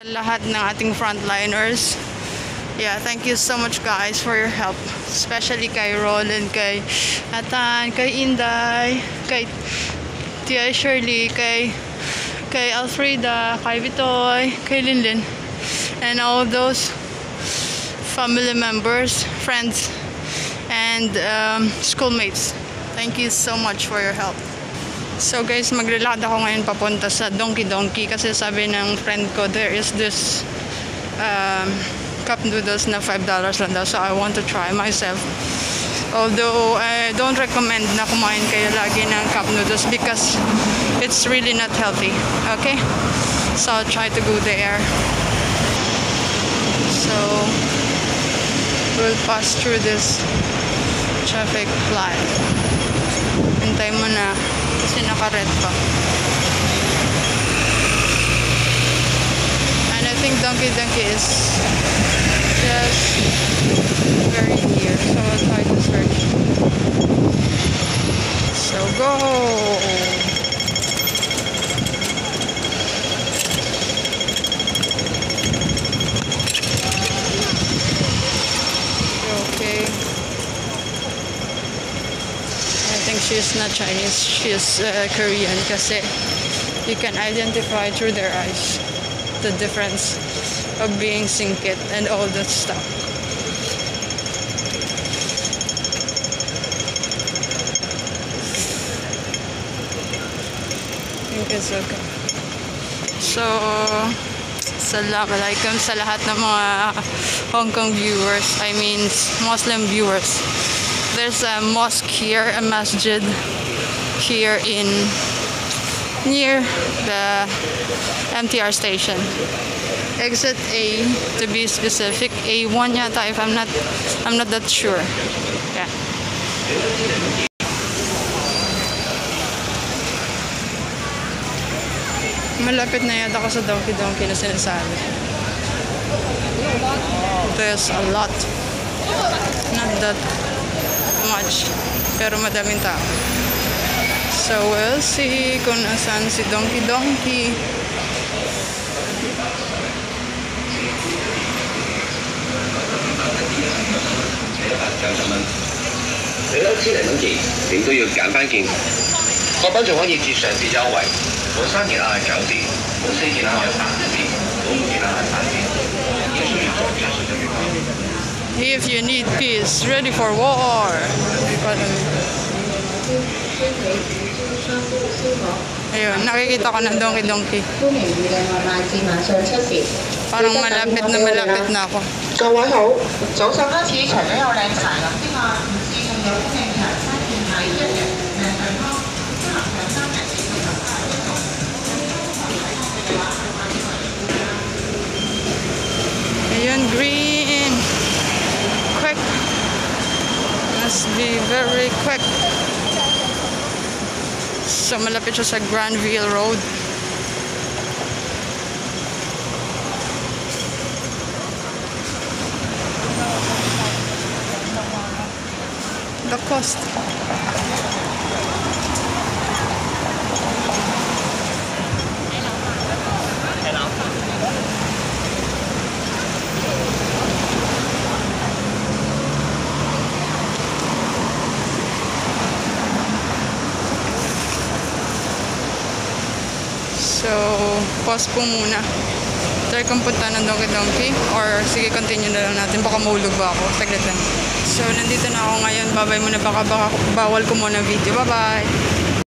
lahat ng ating frontliners. Yeah, thank you so much guys for your help. Especially kay Roland, kay Atan, kay Inday, kay Tia Shirley, kay kay Alfreda, kay Vitoy, kay Linlin, and all those family members, friends, and um, schoolmates. Thank you so much for your help. So guys, maglalakad ako ngayon papunta sa Donkey Donkey kasi sabi ng friend ko, there is this um, cup noodles na $5 lang daw. So I want to try myself. Although I don't recommend na kumain kayo lagi ng cup noodles because it's really not healthy. Okay? So I'll try to go there. So we'll pass through this traffic light. Hintay mo na kasi naka-red pa. And I think Donkey Donkey is she's not Chinese, she's uh, Korean kasi you can identify through their eyes the difference of being singkit and all that stuff. I think it's okay. So, Assalamualaikum sa lahat ng mga Hong Kong viewers, I mean Muslim viewers. There's a mosque here, a masjid here in near the MTR station. Exit A to be specific, A1 yata if I'm not I'm not that sure. Yeah. Malapit na yata ako sa Donkey Donkey na sinasabi. There's a lot. Not that much. Pero madaming tao. So we'll see kung asan si Donkey Donkey.你攞千零蚊件，点都要拣翻件。个品仲可以折上至优惠，嗰三件系九折，嗰四件系八折，嗰五件系八折。 要需要再加上就越高。 If you need peace, ready for war. Ayun, nakikita ko ng Donkey Donkey. 欢迎预订外卖至晚上七时。 Parang malapit na malapit na ako. 各位好，早上开始除咗有靓茶饮之外，唔止仲有欢迎茶餐 Be very quick. So, malapit siya sa Granville Road. The cost. So, pause po muna. Try kong punta ng Donkey Donkey or sige continue na lang natin. Baka mahulog ba ako? Saglit lang. So, nandito na ako ngayon. Babay muna. Baka, baka bawal ko muna video. Bye-bye!